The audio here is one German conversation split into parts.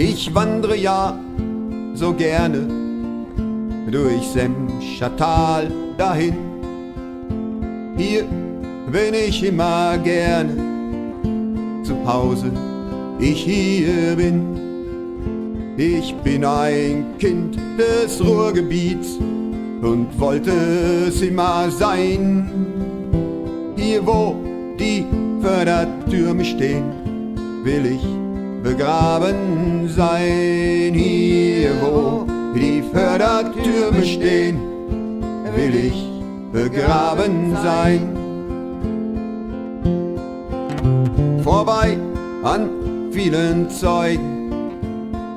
Ich wandre ja so gerne durch Semscher Tal dahin. Hier bin ich immer gerne zu Hause, ich hier bin. Ich bin ein Kind des Ruhrgebiets und wollte es immer sein. Hier, wo die Fördertürme stehen, will ich begraben sein. Hier, wo die Fördertürme stehen, will ich begraben sein. Vorbei an vielen Zeugen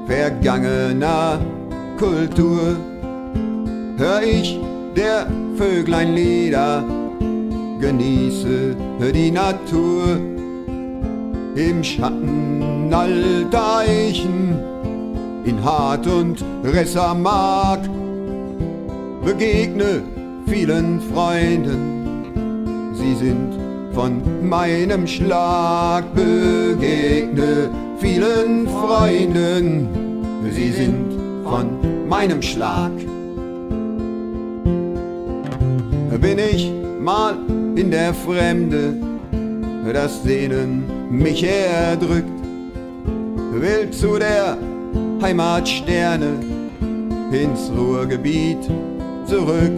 vergangener Kultur hör ich der Vöglein Lieder, genieße die Natur im Schatten alter Eichen, in Hart und Ressermark, begegne vielen Freunden, sie sind von meinem Schlag, begegne vielen Freunden, sie sind von meinem Schlag. Bin ich mal in der Fremde, das Sehnen mich erdrückt, will zu der Heimatsterne ins Ruhrgebiet zurück.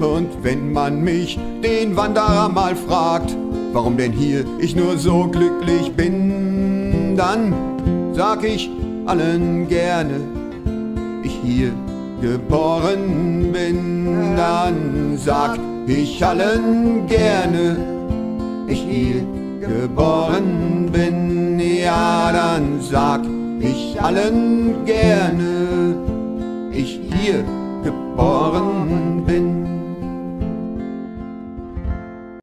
Und wenn man mich, den Wanderer, mal fragt, warum denn hier ich nur so glücklich bin, dann sag ich allen gerne, ich hier geboren bin, dann sag ich allen gerne, ich hier geboren bin, ja, dann sag ich allen gerne, ich hier geboren bin.